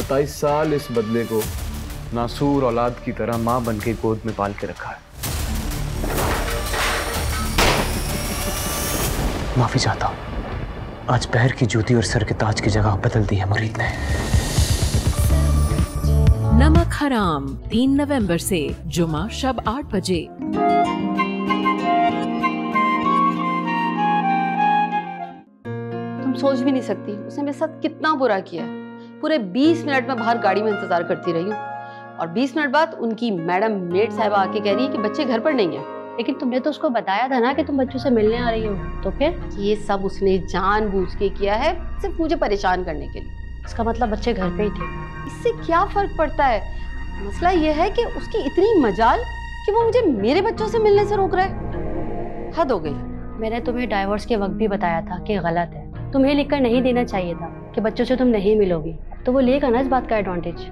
सताइस साल इस बदले को नासूर औलाद की तरह माँ बन के गोद में पाल के रखा है। माफ़ी चाहता हूँ। आज पैर की जूती और सर के ताज की जगह बदल दी है मुरीद ने। नमक हराम तीन नवंबर से जुमा शब आठ बजे। तुम सोच भी नहीं सकती उसने मेरे साथ कितना बुरा किया। है पूरे 20 मिनट में बाहर गाड़ी में इंतज़ार करती रही हूँ। और 20 मिनट बाद उनकी मैडम मेड साहिबा आके कह रही है कि बच्चे घर पर नहीं है। लेकिन तुमने तो उसको बताया था ना कि तुम बच्चों से मिलने आ रही हो। तो फिर? ये सब उसने जानबूझ के किया है सिर्फ़ मुझे परेशान करने के लिए। इसका मतलब बच्चे घर पे ही थे। इससे क्या फ़र्क पड़ता है? मसला ये है कि उसकी इतनी मजाल कि वो मुझे मेरे बच्चों से मिलने से रोक रहा है। हद हो गई। मैंने तुम्हें डाइवोर्स के वक्त भी बताया था कि गलत है। तुम्हें लिखकर नहीं देना चाहिए था कि बच्चों से तुम नहीं मिलोगी। तो वो लेगा ना इस बात का एडवांटेज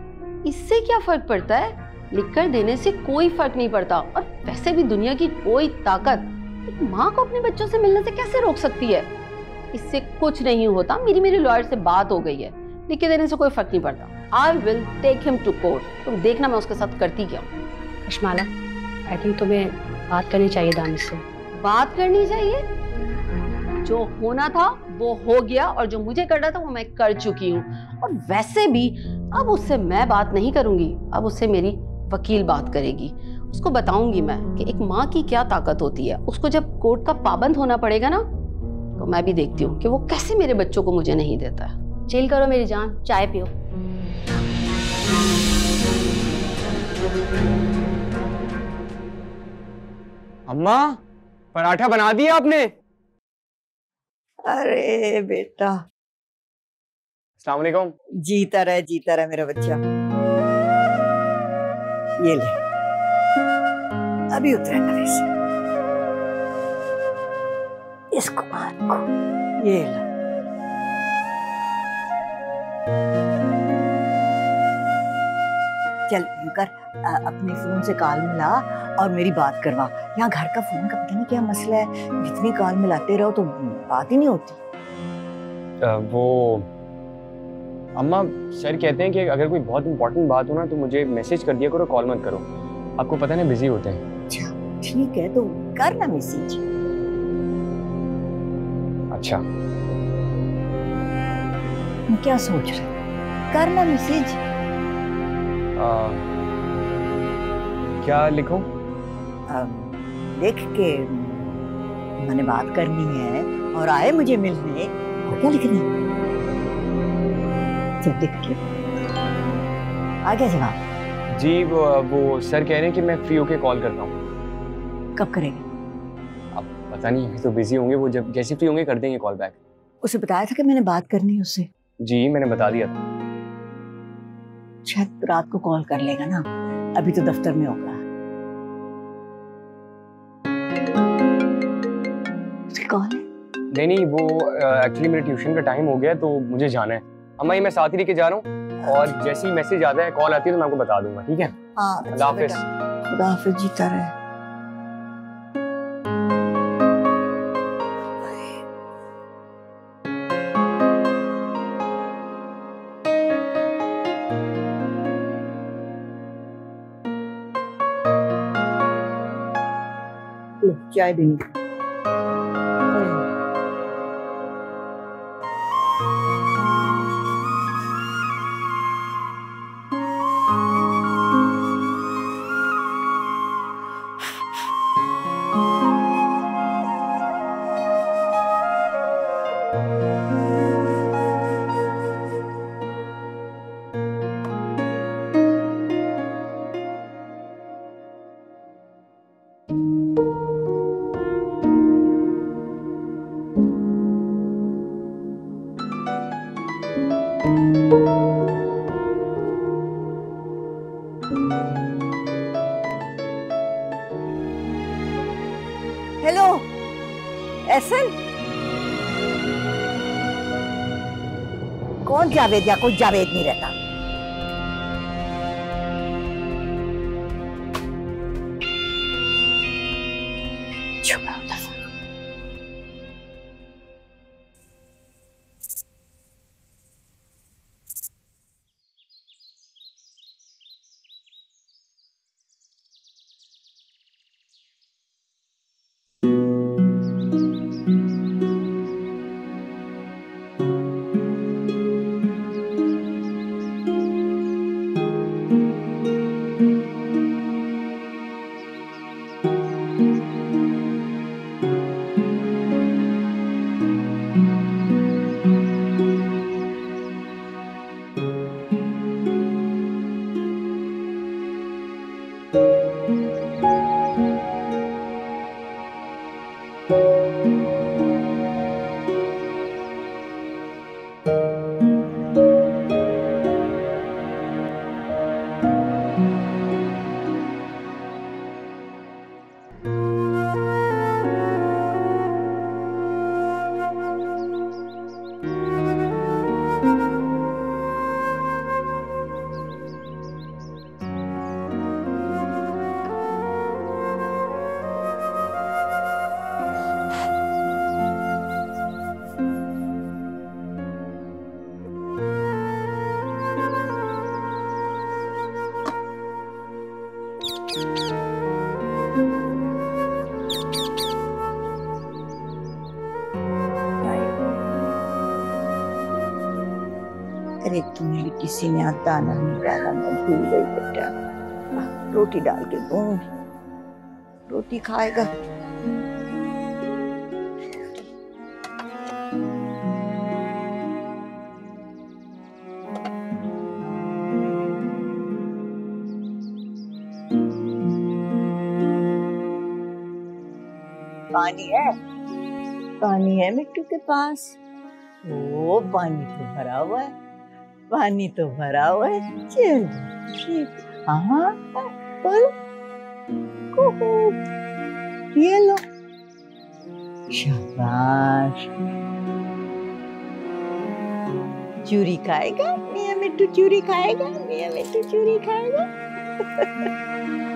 इससे क्या फ़र्क पड़ता है? लिखकर देने से कोई फ़र्क नहीं पड़ता। और वैसे भी दुनिया की कोई ताकत एक माँ को अपने बच्चों से मिलने से कैसे रोक सकती है? इससे कुछ नहीं होता। मेरी मेरी लॉयर से बात हो गई है। लिख के देने से कोई फ़र्क नहीं पड़ता। I will take him to court तुम देखना मैं उसके साथ करती क्या हूँ। आई थिंक तुम्हें बात करनी चाहिए दानिश से। बात करनी चाहिए? जो होना था वो हो गया और जो मुझे करना था वो मैं कर चुकी हूँ। और वैसे भी अब उससे मैं बात नहीं करूँगी अब उससे मेरी वकील बात करेगी। उसको बताऊँगी मैं कि एक माँ की क्या ताकत होती है। उसको जब कोर्ट का पाबंद होना पड़ेगा ना तो मैं भी देखती हूँ कि वो कैसे मेरे बच्चों को मुझे नहीं देता है। चिल करो मेरी जान चाय पियो। अम्मा पराठा बना दिया आपने? अरे बेटा। अस्सलाम वालेकुम जीता रहे जीता रहे मेरा बच्चा। ये ले। अभी उतरे से इसको मार को। ये लो। चल कर अपने फ़ोन से कॉल मिला और मेरी बात करवा। यहाँ घर का फ़ोन का पता नहीं क्या मसला है। जितनी कॉल मिलाते रहो तो बात ही नहीं होती। अ, वो अम्मा सर कहते हैं कि अगर कोई बहुत इंपॉर्टेंट बात हो ना तो मुझे मैसेज कर दिया करो कॉल मत करो। आपको पता है ना बिज़ी होते हैं। अच्छा ठीक है तो कर ना मैसेज अच्छा क्या सोच रहे कर ना मैसेज क्या लिखूं? देख के मैंने बात करनी है और आए मुझे मिलने। और क्या लिखना है? लिख के। आ गया जवाब। जी वो, वो सर कह रहे हैं कि मैं फ्री होके कॉल करता हूँ। कब करेंगे? अब पता नहीं अभी तो बिज़ी होंगे वो जब जैसे फ्री होंगे कर देंगे कॉल बैक उसे बताया था कि मैंने बात करनी है उससे। जी मैंने बता दिया था। शायद रात को कॉल कर लेगा ना। अभी तो दफ्तर में होगा। कॉल है? नहीं नहीं वो एक्चुअली मेरे ट्यूशन का टाइम हो गया तो मुझे जाना है। अम्मा ये मैं साथ ही लेके जा रहा हूँ और जैसे ही मैसेज आता है कॉल आती है तो मैं आपको बता दूँगा ठीक है? हाँ अल्लाह हाफिज। खुदा हाफिज जीता रहे। चाय भी हेलो एसन कौन जावेद या कोई जावेद नहीं रहता? किसी ने दाना नहीं डाला मैं भूल गई बेटा रोटी डाल के दूँ रोटी खाएगा पानी है? पानी है मिट्टू के पास? वो पानी तो भरा हुआ है। पानी तो भरा हुआ है। चल हाँ पर ये लो। शाबाश। चूरी खाएगा? मिया मिट्टू चूरी खाएगा? मिया मिट्टू चूरी खाएगा?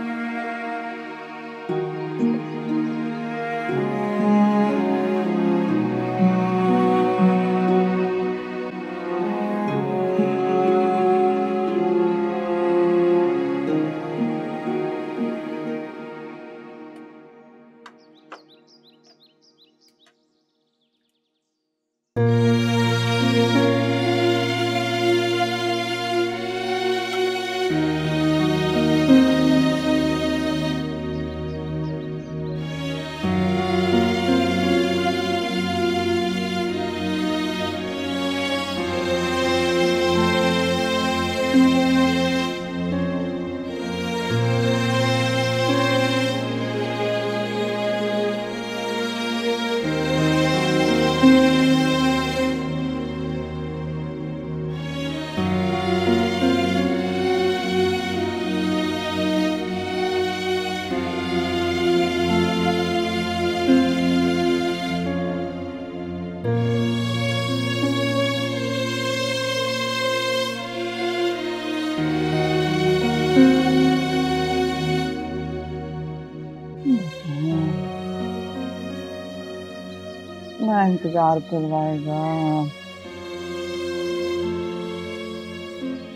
इंतज़ार करवाएगा।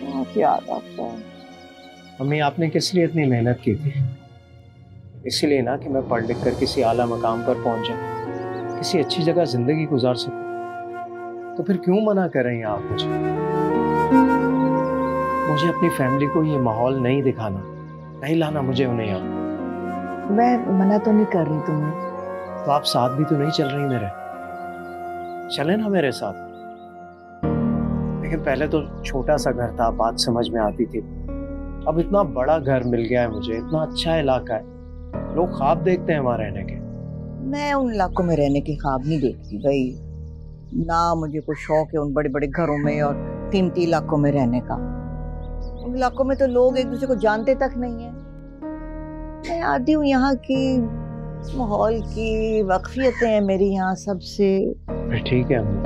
बहुत याद आता है? मम्मी आपने किस लिए इतनी मेहनत की थी? इसीलिए ना कि मैं पढ़ लिख कर किसी आला मकाम पर पहुँच जाऊँ किसी अच्छी जगह ज़िंदगी गुजार सकूँ। तो फिर क्यों मना कर रही हैं आप मुझे? मुझे अपनी फैमिली को ये माहौल नहीं दिखाना नहीं लाना मुझे उन्हें यहाँ मैं मना तो नहीं कर रही तुम्हें। तो आप साथ भी तो नहीं चल रही मेरे। चले ना मेरे साथ। लेकिन पहले तो छोटा सा घर था, बात समझ में आती थी। अब इतना बड़ा घर मिल गया है मुझे, इतना अच्छा इलाका है। लोग ख्वाब देखते हैं वहाँ रहने के। मैं उन इलाकों में रहने के ख्वाब नहीं देखती भाई। ना मुझे कोई शौक है उन बड़े बड़े घरों में और कीमती इलाकों में रहने का। उन इलाकों में तो लोग एक दूसरे को जानते तक नहीं है। मैं आती हूँ यहाँ की माहौल की, वाकफियतें हैं मेरी यहाँ सबसे। ठीक है। अम्मी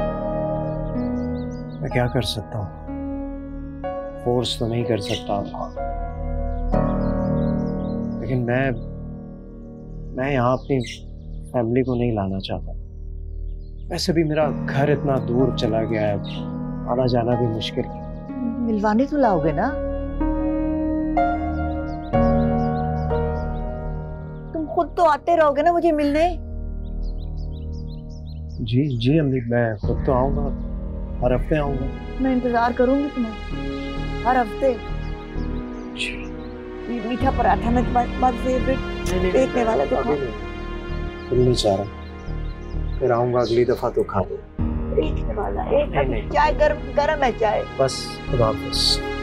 मैं क्या कर सकता हूँ? फोर्स तो नहीं कर सकता। लेकिन मैं मैं यहाँ अपनी फैमिली को नहीं लाना चाहता। वैसे भी मेरा घर इतना दूर चला गया है। आना जाना भी मुश्किल। है मिलवाने तो लाओगे ना? तुम खुद तो आते रहोगे ना मुझे मिलने? जी जी अम्मी मैं खुद तो आऊँगा हर हफ़्ते आऊँगा। मैं इंतज़ार करूँगी तुम्हारा हर हफ़्ते। मीठा पराठा मैं तुम्हारा फेवरेट देखने वाला तो अभी नहीं नहीं चाह रहा। फिर आऊँगा अगली दफ़ा तो खा लो। देखने वाला एक नहीं, नहीं। चाय गरम गरम है चाय। बस खुदा हाफिज़।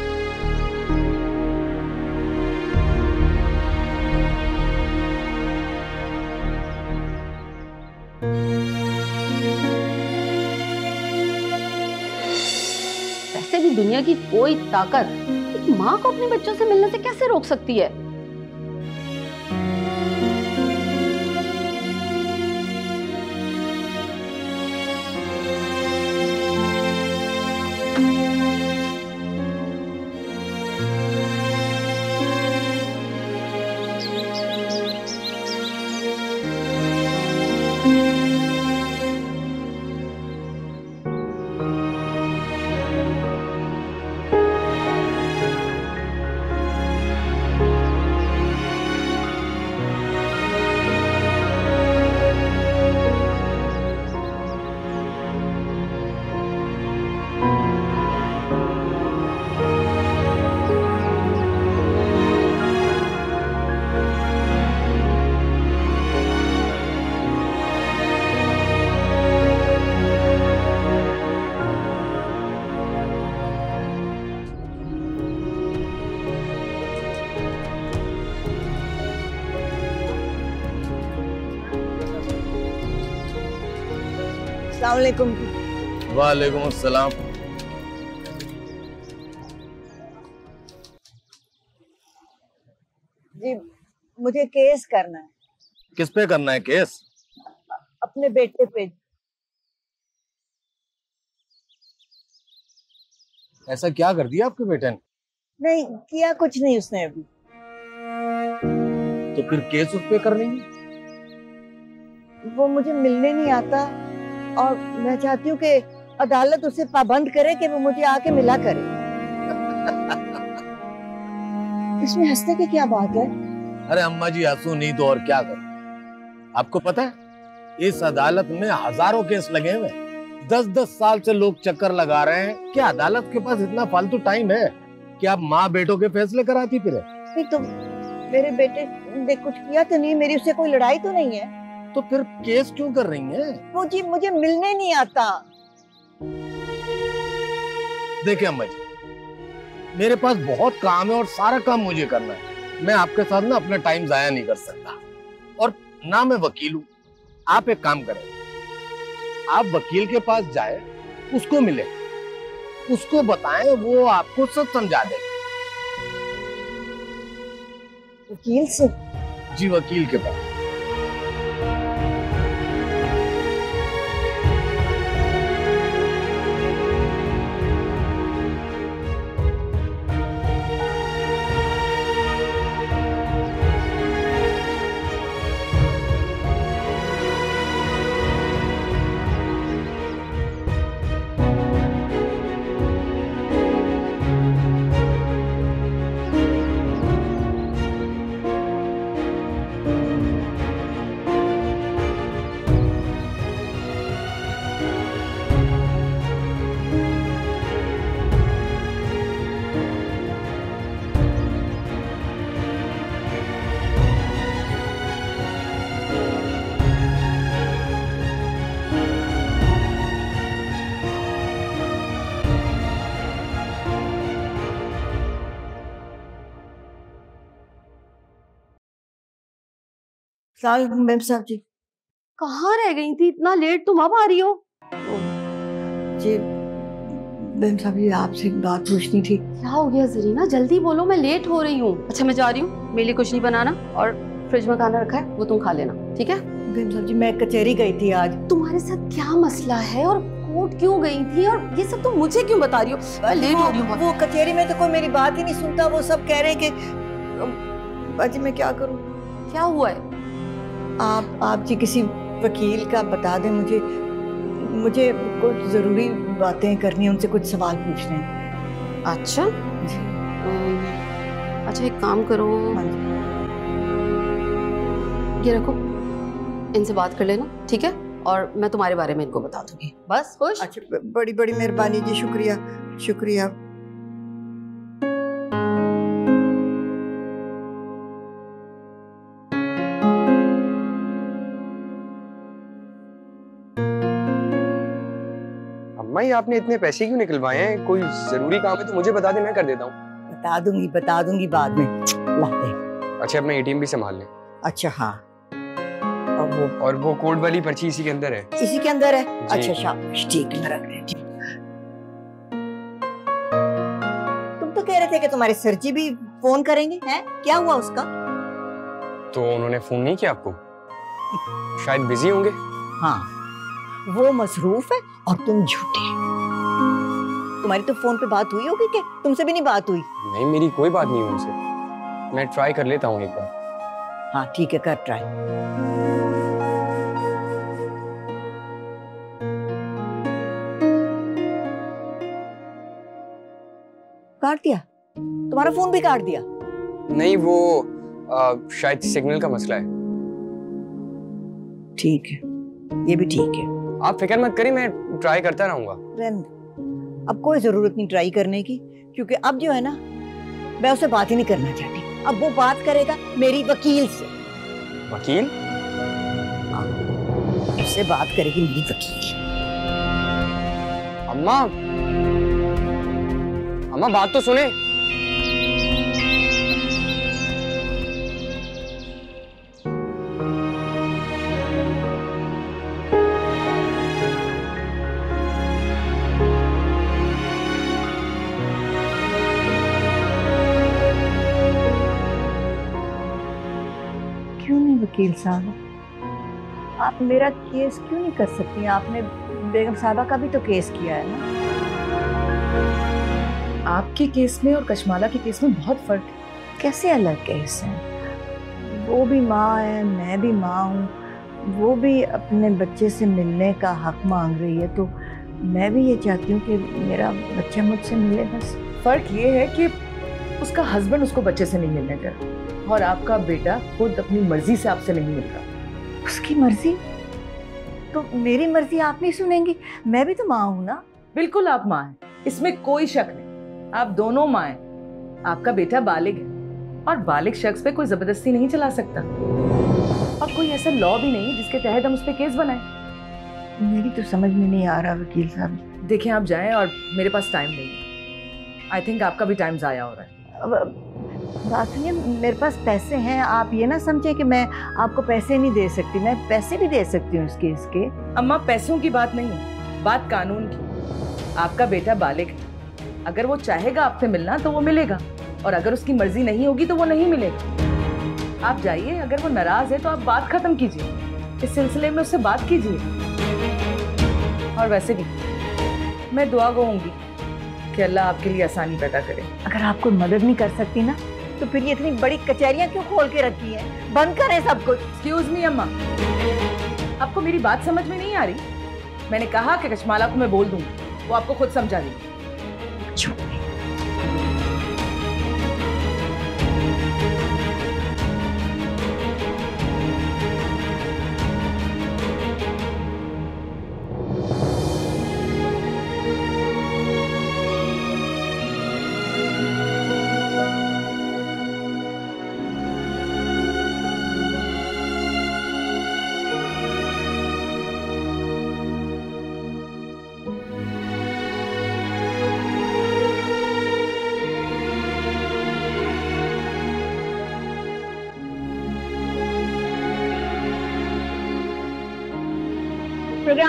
दुनिया की कोई ताकत एक माँ को अपने बच्चों से मिलने से कैसे रोक सकती है? वालेकुम। वालेकुम अस्सलाम। जी मुझे केस करना है। किस पे करना है केस? अपने बेटे पे। ऐसा क्या कर दिया आपके बेटे ने? नहीं किया कुछ नहीं उसने अभी। तो फिर केस उस पे करनी है वो मुझे मिलने नहीं आता। और मैं चाहती हूँ कि अदालत उसे पाबंद करे कि वो मुझे आके मिला करे। इसमें हंसने की क्या बात है? अरे अम्मा जी हंसू नहीं तो और क्या करूँ? आपको पता है इस अदालत में हज़ारों केस लगे हुए दस दस साल से लोग चक्कर लगा रहे हैं। क्या अदालत के पास इतना फालतू टाइम है कि आप माँ बेटों के फैसले कराती फिर? नहीं तो मेरे बेटे ने कुछ किया तो नहीं मेरी उससे कोई लड़ाई तो नहीं है। तो फिर केस क्यों कर रही हैं? मुझे मुझे मिलने नहीं आता। देखिए अम्मा जी मेरे पास बहुत काम है और सारा काम मुझे करना है। मैं आपके साथ ना अपना टाइम जाया नहीं कर सकता। और ना मैं वकील हूँ। आप एक काम करें। आप वकील के पास जाए उसको मिले। उसको बताएँ वो आपको सब समझा दे। वकील से? जी वकील के पास। मैम साहब जी कहाँ रह गई थी? इतना लेट तुम अब आ रही हो। जी मैम साहब जी आपसे बात पूछनी थी। क्या हो गया जरीना? जल्दी बोलो मैं लेट हो रही हूँ। अच्छा मैं जा रही हूँ। मेरे लिए कुछ नहीं बनाना और फ्रिज में खाना रखा है वो तुम खा लेना ठीक है? मैम साहब जी मैं कचहरी गई थी आज। तुम्हारे साथ क्या मसला है और कोर्ट क्यों गई थी और ये सब तुम मुझे क्यों बता रही हो? लेट हो रही हूँ वो, कचहरी में तो कोई मेरी बात ही नहीं सुनता वो सब कह रहे हैं कि बाजी मैं क्या करूँ? क्या हुआ है? आप आप जी किसी वकील का बता दें मुझे। मुझे कुछ ज़रूरी बातें करनी है उनसे कुछ सवाल पूछने हैं। अच्छा? अच्छा एक काम करो। हाँ ये रखो। इनसे बात कर लेना ठीक है? और मैं तुम्हारे बारे में इनको बता दूँगी। बस खुश? अच्छा बड़ी बड़ी मेहरबानी जी शुक्रिया। शुक्रिया। ये आपने इतने पैसे क्यों निकलवाए हैं? कोई ज़रूरी काम है तो मुझे बता दे मैं कर देता हूँ। बता दूँगी बता दूँगी बाद में। लाते। अच्छा अपना एटीएम भी संभाल लें। अच्छा हाँ। और वो और वो कोड वाली पर्ची इसी के अंदर है। इसी के अंदर है। अच्छा शाबाश ठीक है रख देती हूँ। तुम तो कह रहे थे कि तुम्हारे सर जी भी फ़ोन करेंगे हैं? क्या हुआ उसका? तो उन्होंने फ़ोन नहीं किया आपको? शायद बिज़ी होंगे। हाँ। वो मसरूफ है? और तुम झूठे। तुम्हारी तो फ़ोन पे बात हुई होगी कि तुमसे भी नहीं बात हुई? नहीं मेरी कोई बात नहीं उनसे। मैं ट्राई कर लेता हूँ एक बार। हाँ ठीक है कर ट्राई काट दिया? तुम्हारा फ़ोन भी काट दिया? नहीं वो आ, शायद सिग्नल का मसला है। ठीक है। ये भी ठीक है। आप फ़िक्र मत करिए मैं ट्राई करता रहूँगा। रहने अब कोई ज़रूरत नहीं ट्राई करने की क्योंकि अब जो है ना मैं उससे बात ही नहीं करना चाहती। अब वो बात करेगा मेरी वकील से। वकील? उससे बात करेगी मेरी वकील। अम्मा अम्मा बात तो सुने। वकील साहब आप मेरा केस क्यों नहीं कर सकती? आपने बेगम साहबा का भी तो केस किया है ना? आपके केस में और कशमाला के केस में बहुत फ़र्क है। कैसे अलग केस हैं वो भी माँ है मैं भी माँ हूँ। वो भी अपने बच्चे से मिलने का हक मांग रही है तो मैं भी ये चाहती हूँ कि मेरा बच्चा मुझसे मिले बस। फ़र्क ये है कि उसका हस्बैंड उसको बच्चे से नहीं मिलने रहा। और आपका बेटा खुद अपनी मर्ज़ी से आपसे नहीं मिल रहा। उसकी मर्ज़ी? तो मेरी मर्ज़ी आप नहीं सुनेंगी? मैं भी तो माँ हूँ ना। बिल्कुल आप माँ हैं। इसमें कोई शक नहीं। आप दोनों माँ हैं। आपका बेटा बालिग है। और बालिग शख्स पे कोई ज़बरदस्ती नहीं चला सकता। और कोई ऐसा लॉ भी नहीं जिसके तहत हम उस पर केस बनाए। मेरी तो समझ में नहीं आ रहा वकील साहब। देखें आप जाएँ और मेरे पास टाइम नहीं है। आई थिंक आपका भी टाइम ज़ाया हो रहा है। अब बात सुनिए मेरे पास पैसे हैं आप ये ना समझे कि मैं आपको पैसे नहीं दे सकती मैं पैसे भी दे सकती हूँ इस केस के। अम्मा पैसों की बात नहीं है बात कानून की। आपका बेटा बालिक है। अगर वो चाहेगा आपसे मिलना तो वो मिलेगा। और अगर उसकी मर्ज़ी नहीं होगी तो वो नहीं मिलेगा। आप जाइए अगर वो नाराज़ है तो आप बात खत्म कीजिए। इस सिलसिले में उससे बात कीजिए। और वैसे भी मैं दुआ गो होंगी कि अल्लाह आपके लिए आसानी पैदा करे। अगर आप कोई मदद नहीं कर सकती ना तो फिर ये इतनी बड़ी कचहरियाँ क्यों खोल के रखी है? बंद करें सब कुछ। एक्सक्यूज मी अम्मा। आपको मेरी बात समझ में नहीं आ रही? मैंने कहा कि कश्माला को मैं बोल दूँगी वो आपको खुद समझा देगी।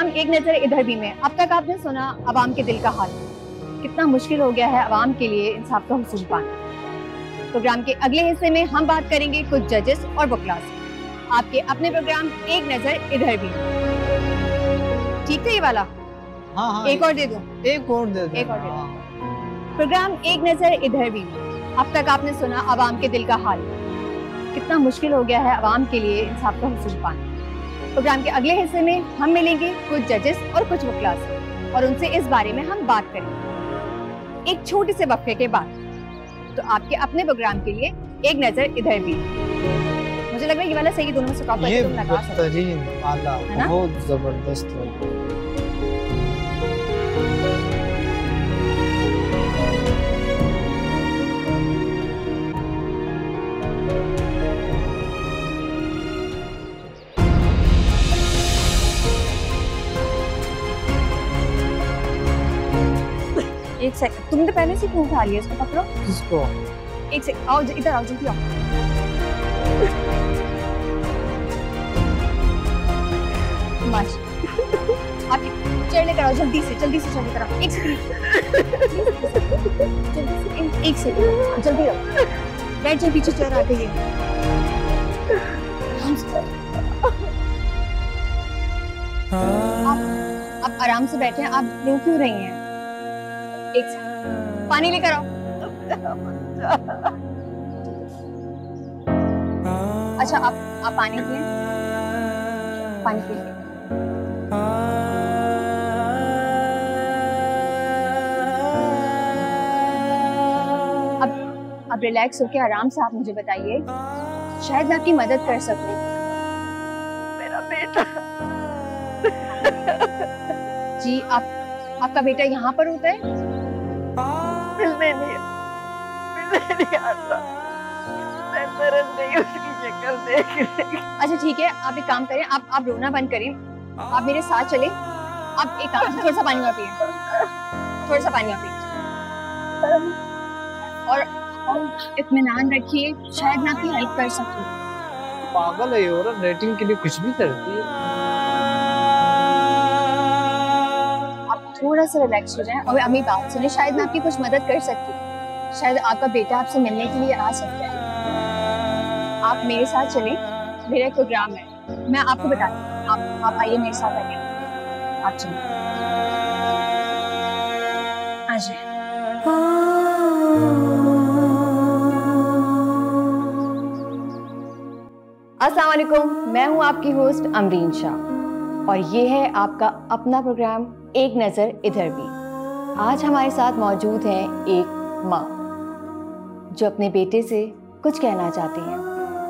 प्रोग्राम एक नज़र इधर भी में। अब तक आपने सुना अवाम के दिल का हाल। कितना मुश्किल हो गया है अवाम के लिए इंसाफ का हसूल पाना। प्रोग्राम के अगले हिस्से में हम बात करेंगे कुछ जजेस और वकला से आपके अपने प्रोग्राम एक नज़र इधर भी। ठीक है ये वाला? हाँ हाँ एक और दे दो। एक और दे दो। एक और दे दो। प्रोग्राम एक नज़र इधर भी। अब तक आपने सुना अवाम के दिल का हाल। कितना मुश्किल हो गया है आवाम के लिए इंसाफ का हसूल पाना। प्रोग्राम के अगले हिस्से में हम मिलेंगे कुछ जजेस और कुछ वकला से और उनसे इस बारे में हम बात करेंगे एक छोटे से वक्फे के बाद तो आपके अपने प्रोग्राम के लिए एक नज़र इधर भी मुझे लग रहा है ये वाला सही दोनों में से टॉप ये हो। बेहतरीन? बहुत ज़बरदस्त है एक सेकंड तुमने पहले से क्यों उठा लिया इसको पकड़ो? किसको? एक सेकंड आओ इधर आओ जल्दी आओ। आप चेयर लेकर आओ जल्दी से जल्दी से चेयर लेकर आओ एक सेकंड जल्दी से एक- सेकंड जल्दी आओ। बैठ जाओ पीछे चेयर आ गई है आप आराम से बैठे हैं आप रो क्यों रही हैं? एक पानी लेकर आओ। अच्छा आप आप पानी पिए। पानी पिए। अब अब रिलैक्स होके आराम से आप मुझे बताइए। शायद मैं आपकी मदद कर सकूँ। मेरा बेटा। जी, आप, आपका बेटा यहाँ पर होता है? अच्छा ठीक है। आप एक काम करें, आप आप रोना बंद करें। आप मेरे साथ चलें। आप एक काम थोड़ा सा पानी और पिए। थोड़ा सा पानी और पिए। और और इत्मीनान रखिए, शायद मैं आपकी हेल्प कर सकूँ। पागल है ये औरत रेटिंग के लिए कुछ भी करती है। थोड़ा सा रिलैक्स हो जाए और अम्मी बात सुने शायद मैं आपकी कुछ मदद कर सकती हूँ। शायद आपका बेटा आपसे मिलने के लिए आ सकता है। आप मेरे साथ चले, मेरा एक प्रोग्राम है। मैं आपको बताती हूँ, आप आप आइए मेरे साथ आइए। आप चलिए मैं हूँ आपकी होस्ट अमरीन शाह और ये है आपका अपना प्रोग्राम एक नज़र इधर भी। आज हमारे साथ मौजूद हैं एक माँ, जो अपने बेटे से कुछ कहना चाहती हैं।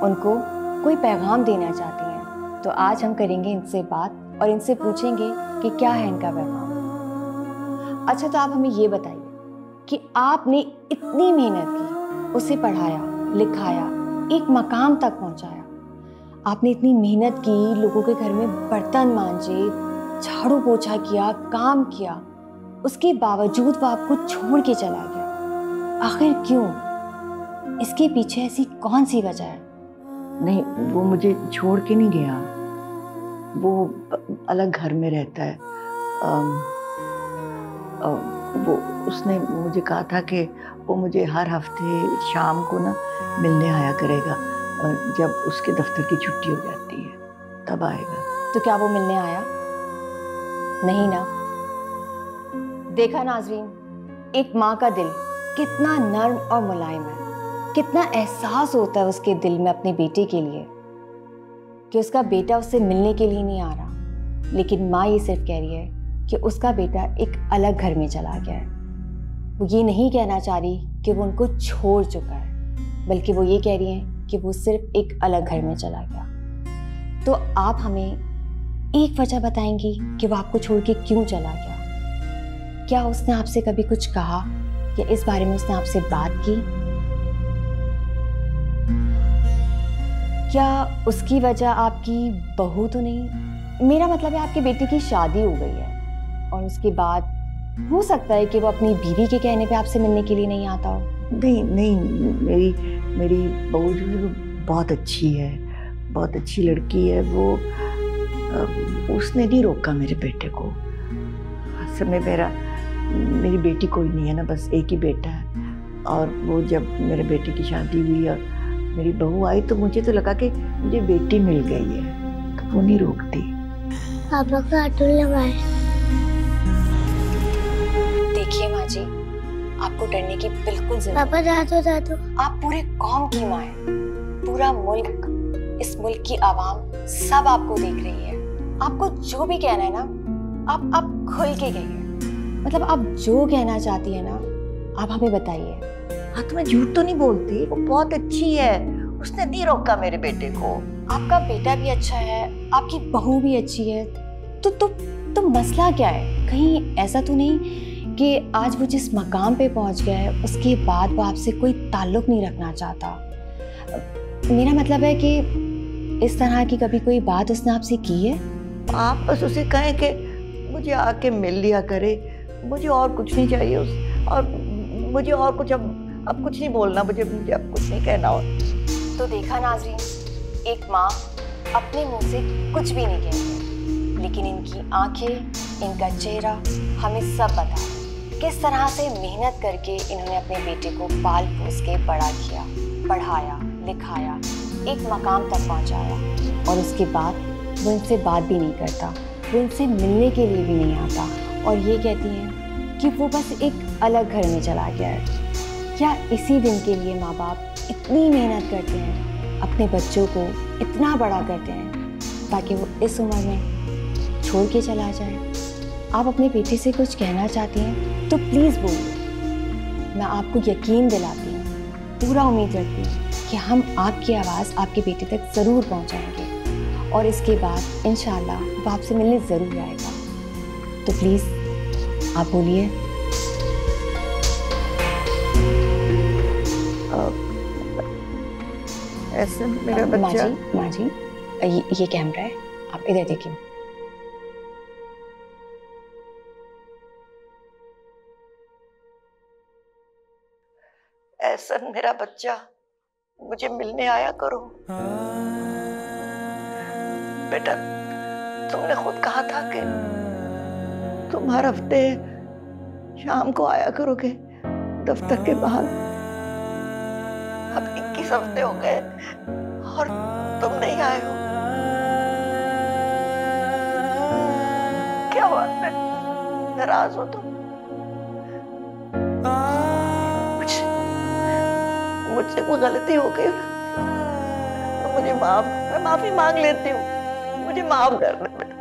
उनको कोई पैगाम देना चाहती हैं। तो आज हम करेंगे इनसे बात और इनसे पूछेंगे कि क्या है इनका पैगाम। अच्छा तो आप हमें ये बताइए कि आपने इतनी मेहनत की, उसे पढ़ाया, लिखाया, एक मकाम तक पहुँचाया। आपने इतनी मेहनत की, लोगों के घर में बर्तन मांजे झाड़ू पोछा किया काम किया उसके बावजूद वो आपको छोड़ के चला गया। आखिर क्यों? इसके पीछे ऐसी कौन सी वजह है? नहीं वो मुझे छोड़ के नहीं गया। वो अलग घर में रहता है। अम, अ, वो उसने मुझे कहा था कि वो मुझे हर हफ़्ते शाम को ना मिलने आया करेगा और जब उसके दफ्तर की छुट्टी हो जाती है तब आएगा। तो क्या वो मिलने आया? नहीं ना। देखा नाजरीन, एक माँ का दिल कितना नर्म और मुलायम है। कितना एहसास होता है उसके दिल में अपने बेटे के लिए कि उसका बेटा उससे मिलने के लिए नहीं आ रहा। लेकिन माँ ये सिर्फ़ कह रही है कि उसका बेटा एक अलग घर में चला गया है। वो ये नहीं कहना चाह रही कि वो उनको छोड़ चुका है, बल्कि वो ये कह रही है कि वो सिर्फ़ एक अलग घर में चला गया। तो आप हमें एक वजह बताएँगी कि वो आपको छोड़ के क्यों चला गया। क्या उसने आपसे कभी कुछ कहा या इस बारे में उसने आपसे बात की? क्या उसकी वजह आपकी बहू तो नहीं? मेरा मतलब है आपके बेटे की शादी हो गई है और उसके बाद हो सकता है कि वो अपनी बीवी के कहने पे आपसे मिलने के लिए नहीं आता हो। नहीं नहीं, मेरी मेरी बहू जो है बहुत अच्छी है, बहुत अच्छी लड़की है, वो उसने नहीं रोका मेरे बेटे को। असल में मेरा मेरी बेटी कोई नहीं है ना बस एक ही बेटा है। और वो जब मेरे बेटे की शादी हुई और मेरी बहू आई तो मुझे तो लगा कि मुझे बेटी मिल गई है। तो वो नहीं रोकती। पापा कार्टून लगाए। देखिए माँ जी आपको डरने की बिल्कुल ज़रूरत पापा दादू दादू आप पूरे कौम की माँ हैं। पूरा मुल्क इस मुल्क की आवाम सब आपको देख रही है। आपको जो भी कहना है ना आप आप खुल के कहिए। मतलब आप जो कहना चाहती है ना आप हमें बताइए। हाँ तो मैं झूठ तो नहीं बोलती वो बहुत अच्छी है। उसने नहीं रोका मेरे बेटे को। आपका बेटा भी अच्छा है आपकी बहू भी अच्छी है। तो तो तो मसला क्या है? कहीं ऐसा तो नहीं कि आज वो जिस मकाम पे पहुँच गया है उसके बाद वो आपसे कोई ताल्लुक नहीं रखना चाहता। मेरा मतलब है कि इस तरह की कभी कोई बात उसने आपसे की है? आप बस उसे कहें कि मुझे आके मिल लिया करे, मुझे और कुछ नहीं चाहिए उस, और मुझे और कुछ अब अब कुछ नहीं बोलना, मुझे मुझे अब कुछ नहीं कहना और। तो देखा नाजरीन, एक माँ अपने मुँह से कुछ भी नहीं कहती। लेकिन इनकी आँखें, इनका चेहरा हमें सब बता किस तरह से मेहनत करके इन्होंने अपने बेटे को पाल पोस के बड़ा किया, पढ़ाया, लिखाया, एक मकाम तक पहुँचाया। और उसके बाद वो इनसे बात भी नहीं करता, वो इनसे मिलने के लिए भी नहीं आता। और ये कहती हैं कि वो बस एक अलग घर में चला गया है। क्या इसी दिन के लिए माँ बाप इतनी मेहनत करते हैं, अपने बच्चों को इतना बड़ा करते हैं, ताकि वो इस उम्र में छोड़ के चला जाए? आप अपने बेटे से कुछ कहना चाहती हैं तो प्लीज़ बोलिए। मैं आपको यकीन दिलाती हूँ, पूरा उम्मीद रखती हूँ कि हम आपकी आवाज़ आपके बेटे तक ज़रूर पहुँचाएँगे। और इसके बाद इन वो आपसे मिलने ज़रूर आएगा। तो प्लीज़ आप बोलिए। ऐसे मेरा माँ जी माँ जी ये, ये कैमरा है आप इधर देखिए। ऐसा मेरा बच्चा मुझे मिलने आया करो। बेटा, तुमने खुद कहा था कि तुम हर हफ़्ते शाम को आया करोगे, दफ्तर के बाहर। अब इक्कीस हफ़्ते हो गए और तुम नहीं आए हो। क्या बात है? नाराज़ हो तुम? मुझे, मुझसे कोई गलती हो गई? तो मुझे माफ़, मैं माफ़ी मांग लेती हूँ। मुझे माफ़ कर दे बेटा।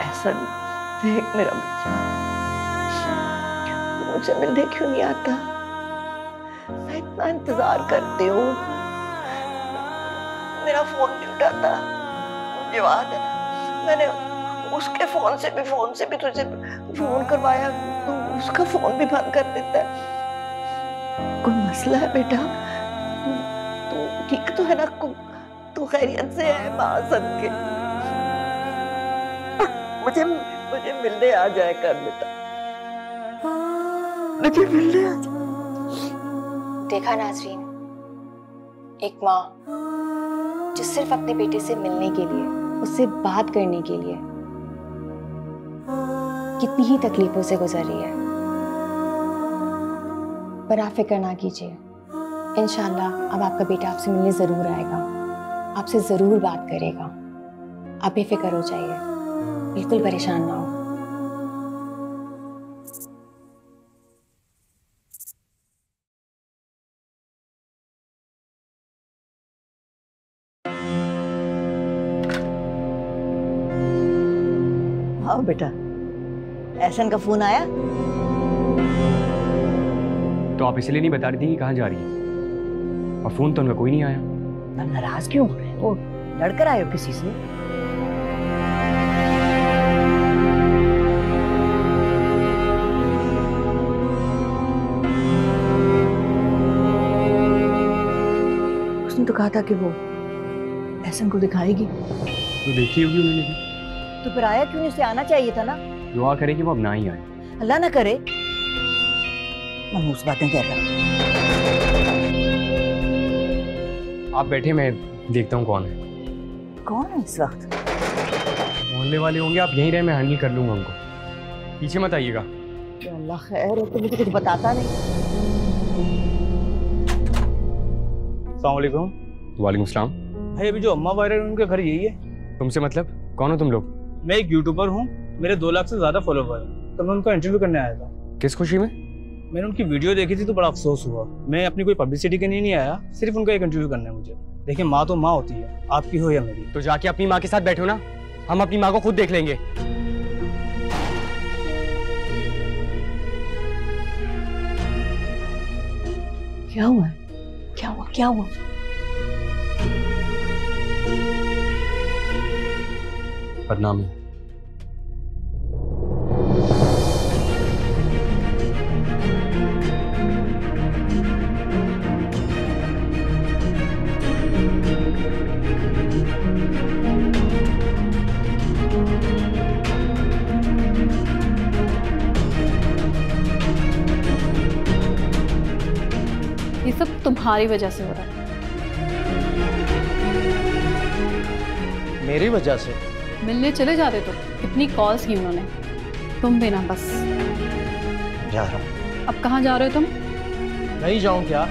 ऐसा देख मेरा बच्चा। मुझे मिलने क्यों नहीं आता? मैं इतना इंतज़ार करती हूँ। मेरा फ़ोन नहीं उठाता। मुझे याद है। मैंने उसके फ़ोन से भी, फ़ोन से भी तुझे फ़ोन करवाया तो उसका फ़ोन भी बंद कर देता है। कोई मसला है बेटा? तू तू ठीक तो है ना? तू तू खैरियत से है माँ सबके मुझे मुझे मिलने आ जाए कर बेटा। मुझे मिलने आ जा देखा नाजरीन, एक माँ, जो सिर्फ़ अपने बेटे से मिलने के लिए, उससे बात करने के लिए कितनी ही तकलीफों से गुजर रही है। पर आप फ़िक्र ना कीजिए। इंशाल्लाह अब आपका बेटा आपसे मिलने ज़रूर आएगा। आपसे ज़रूर बात करेगा। आप बेफिक्र हो जाइए। बिल्कुल परेशान ना हाँ। बेटा। एहसन का फ़ोन आया? तो आप इसलिए नहीं बता रही थी कि कहाँ जा रही है? और फ़ोन तो उनका कोई नहीं आया। अब नाराज़ क्यों? हो रहे हो लड़कर आए हो किसी से? उसने तो कहा था कि वो एहसन को दिखाएगी। तो देखी होगी उन्होंने। तो फिर आया क्यों नहीं? उसे आना चाहिए था ना? दुआ करें कि वो अब ना ही आए। अल्लाह ना करे। मनूस बातें कह रहा आप बैठे मैं देखता हूँ कौन है। कौन है इस वक्त? मोहल्ले वाले होंगे आप यहीं रहे मैं हैंडल कर लूँगा उनको। पीछे मत आइएगा। अल्लाह खैर है तो मुझे कुछ बताता नहीं। सलामकुम वालेकुम। सलाम। भाई अभी जो अम्मा वायरल उनके घर यही है। तुमसे मतलब? कौन हो तुम लोग? मैं एक यूट्यूबर हूँ। मेरे दो लाख से ज़्यादा फॉलोवर हैं। तो मैं उनका इंटरव्यू करने आया था। किस खुशी में? मैंने उनकी वीडियो देखी थी तो बड़ा अफसोस हुआ। मैं अपनी कोई पब्लिसिटी के लिए नहीं आया सिर्फ़ उनका एक इंटरव्यू करना है मुझे। देखिए माँ तो माँ होती है आपकी हो या मेरी। तो जाके अपनी माँ के साथ बैठो ना। हम अपनी माँ को खुद देख लेंगे। क्या हुआ? क्या हुआ? क्या हुआ? बदनामी। ये सब तुम्हारी वजह से हो रहा है। मेरी वजह से? मिलने चले जाते तो कितनी कॉल्स की उन्होंने। तुम भी ना बस। जा रहा हूँ। अब कहाँ जा रहे हो तुम? नहीं जाऊँ क्या?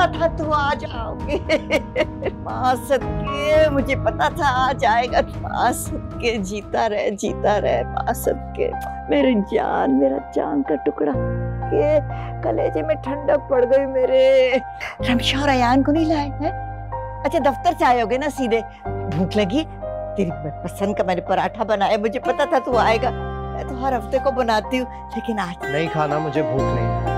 पता था, तू आ जाओगे। सदके मुझे पता था आ जाएगा। सदके जीता रहे जीता रहे। सदके मेरे जान, मेरा जान का टुकड़ा। ये कलेजे में ठंडक पड़ गई मेरे। रमशा और अयान को नहीं लाए हैं? अच्छा दफ्तर से आए होगे ना सीधे? भूख लगी? तेरी पसंद का मैंने पराठा बनाया, मुझे पता था तू आएगा। मैं तो हर हफ़्ते को बनाती हूँ, लेकिन आज नहीं खाना, मुझे भूख नहीं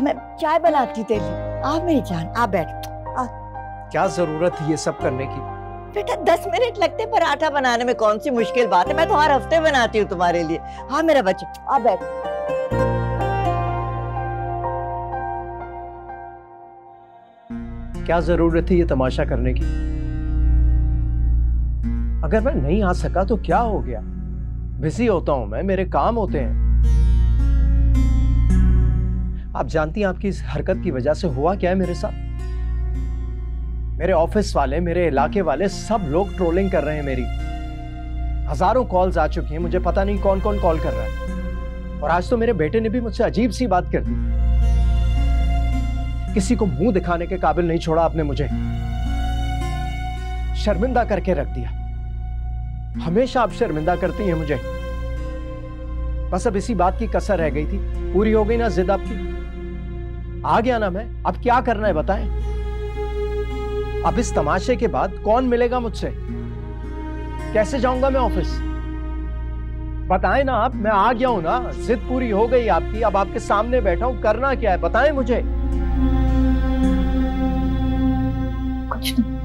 हाँ मैं चाय बनाती तेरे आ मेरी जान आ बैठ। आ। क्या ज़रूरत है ये सब करने की? बेटा दस मिनट लगते पराठा बनाने में। कौन सी मुश्किल बात है? मैं तो हर हफ़्ते बनाती हूँ तुम्हारे लिए। हाँ मेरा बच्चा आ बैठ। क्या ज़रूरत है ये तमाशा करने की? अगर मैं नहीं आ सका तो क्या हो गया? बिज़ी होता हूँ मैं मेरे काम होते हैं। आप जानती हैं आपकी इस हरकत की वजह से हुआ क्या है मेरे साथ? मेरे ऑफ़िस वाले, मेरे इलाके वाले सब लोग ट्रोलिंग कर रहे हैं मेरी। हज़ारों कॉल्स आ चुकी हैं, मुझे पता नहीं कौन कौन कॉल कर रहा है। और आज तो मेरे बेटे ने भी मुझसे अजीब सी बात कर दी। किसी को मुँह दिखाने के काबिल नहीं छोड़ा आपने मुझे। शर्मिंदा करके रख दिया। हमेशा आप शर्मिंदा करती हैं मुझे। बस अब इसी बात की कसर रह गई थी। पूरी हो गई ना जिद आपकी? आ गया ना मैं। अब क्या करना है बताएँ? अब इस तमाशे के बाद कौन मिलेगा मुझसे? कैसे जाऊँगा मैं ऑफ़िस? बताएँ ना आप, मैं आ गया हूँ ना। जिद पूरी हो गई आपकी। अब आपके सामने बैठा हूँ, करना क्या है? बताएँ मुझे। कुछ नहीं।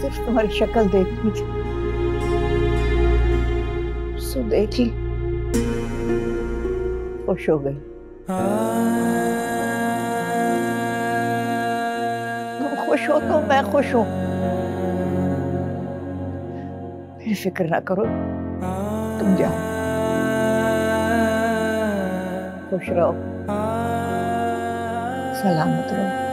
सिर्फ़ तुम्हारी शक्ल देखनी थी देखी खुश हो गई। तुम खुश हो तो मैं खुश हूँ। मेरी फ़िक्र ना करो। तुम जाओ। खुश रहो। सलामत रहो।